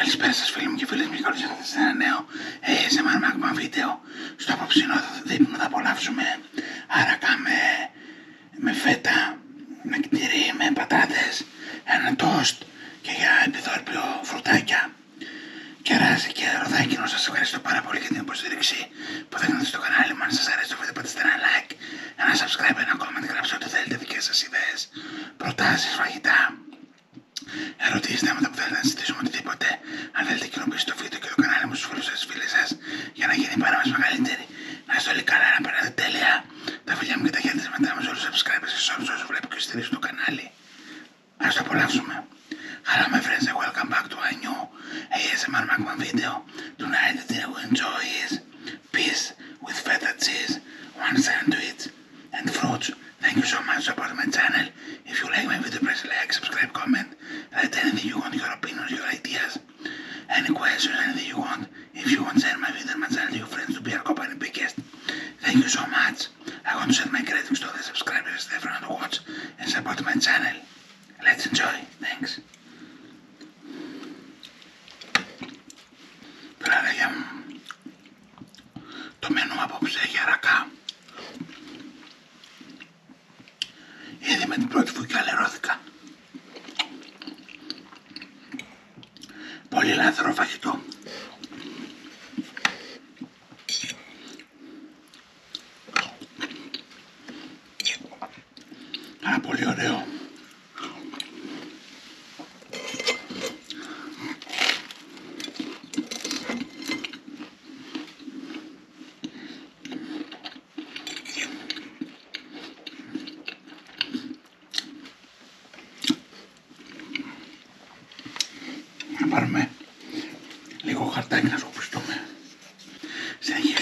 Καλησπέρα σας φίλοι μου και φίλες μου και καλώς ήρθατε σε ένα νέο ASMR Magma βίντεο. Στο απόψινό δείπνο θα απολαύσουμε άρακα με, με φέτα, με κτηρί, με πατάτες, ένα τόστ και για επιδόρπιο φρουτάκια. Κεράζει και ροδάκινο σας ευχαριστώ πάρα πολύ για την υποστήριξη που δείχνετε κανάλι. Α το απολαύσουμε. Hello my friends and welcome back to a new ASMR Magma video. Tonight the dinner we enjoy is peas with feta cheese, one sandwich and fruits. Thank you so much for supporting my channel. If you like my video, press like, subscribe, comment, write anything you want, your opinions, your ideas, any questions, anything you want. If you want to share my video and my channel to your friends to be our company biggest. Thank you so much. I want to send my greetings my channel. Let's enjoy. Thanks. Παιδιά μου, το μενού απόψε έχει αρακά. Ήδη με την πρώτη φουκιά λερώθηκα. Πολύ λάθρο φαγητό. Señor.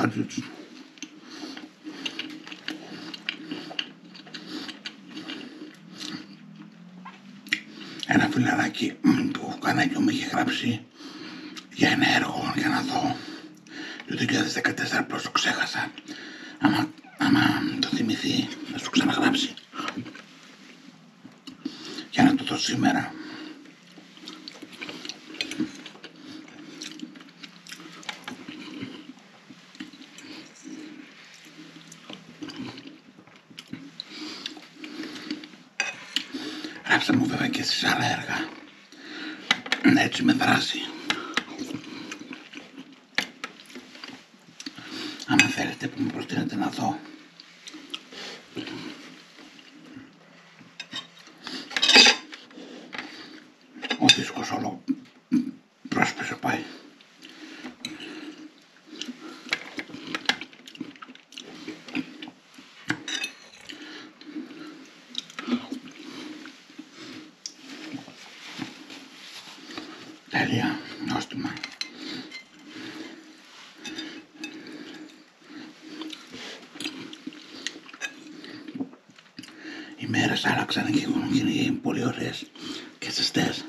Άρα και το σάντουιτς. Ένα φιλαράκι που κανάκι μου είχε γράψει για ένα έργο για να δω το 2014 απλώς το ξέχασα. Άμα, άμα το θυμηθεί θα σου ξαναγράψει. Για να το δω σήμερα. Γράψτε μου βέβαια και στις άλλα έργα. Έτσι με δράση. Άμα θέλετε που με προτείνετε να δω. Τέλεια, νόστιμα. Οι μέρες άλλαξαν και έχουν γίνει πολύ ωραίες και ζεστές.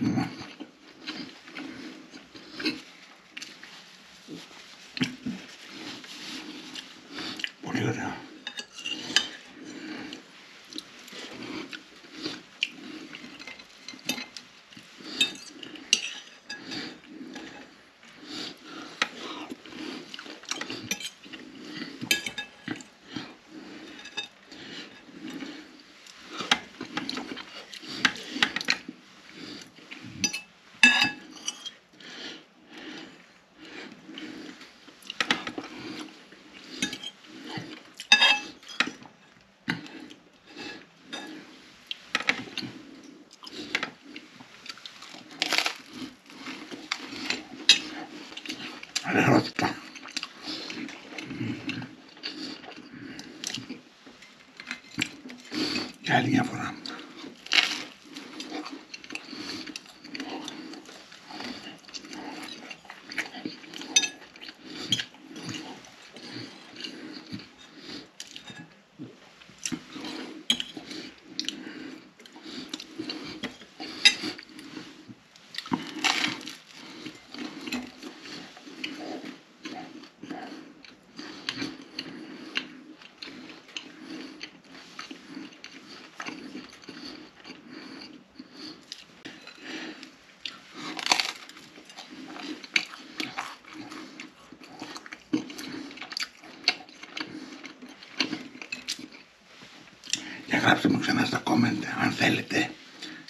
Mm-hmm. жестко. Я не γράψτε μου ξανά στα comment αν θέλετε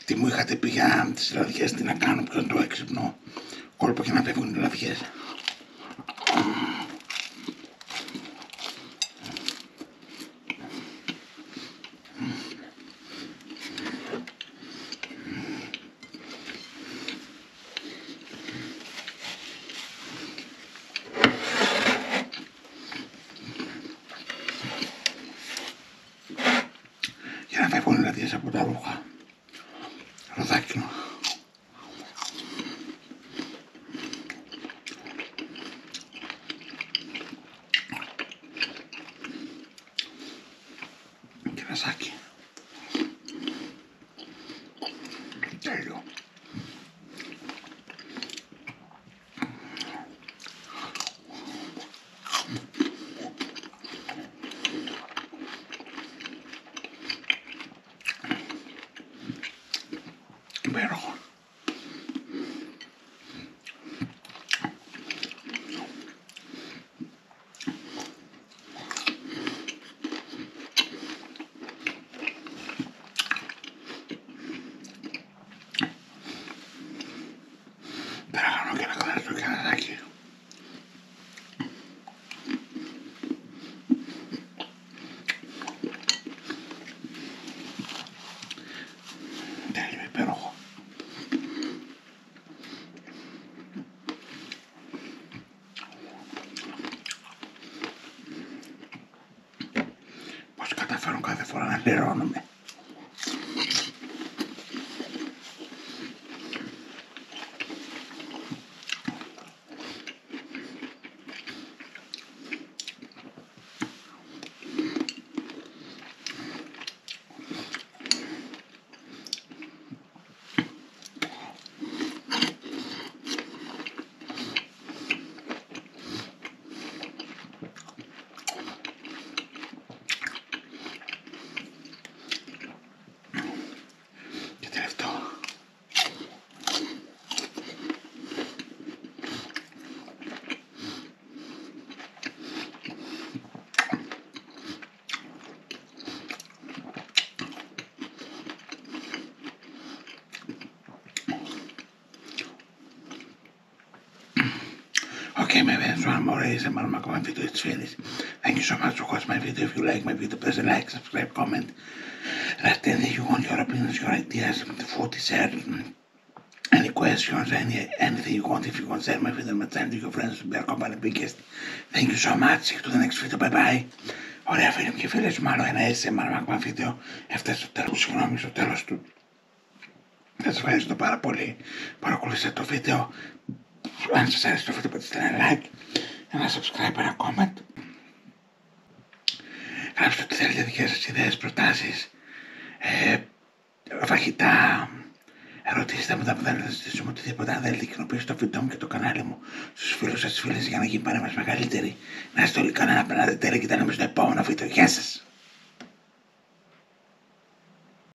τι μου είχατε πει για τις λαδιές, τι να κάνω, ποιος είναι το έξυπνο κόλπο για να φεύγουν οι λαδιές. για να φεύγουν οι λαδιές ver on me. Λερώνομαι. Okay, my friends, one more ASMR my video is finished. Thank you so much for watching my video. If you like my video, please like, subscribe, comment. Write anything you want, your opinions, your ideas, food dessert, any questions, any anything you want. If you want, share my video, my channel to your friends to be our company biggest. Thank you so much. See you to the next video. Bye bye. Ωραία φίλοι μου και φίλες μου, άλλο ένα ASMR Magma βίντεο. Έφτασε στο τέλος, συγγνώμη, στο τέλος του. Θα σας ευχαριστώ πάρα πολύ. Παρακολουθήστε το βίντεο. Αν σας άρεσε το βίντεο, πατήστε ένα like, ένα subscribe, ένα comment. Γράψτε ό,τι θέλετε δικές σας ιδέες, προτάσεις, ε, φαγητά, ερωτήσεις, θέματα που θέλετε να συζητήσουμε, οτιδήποτε. Αν θέλετε κοινοποιήστε το βίντεο μου και το κανάλι μου στους φίλους σας, στις φίλες για να γίνει παρέμβαση μεγαλύτερη. Να είστε όλοι κανένα πέναντι τέλει και τα λέμε στο επόμενο βίντεο. Γεια σας!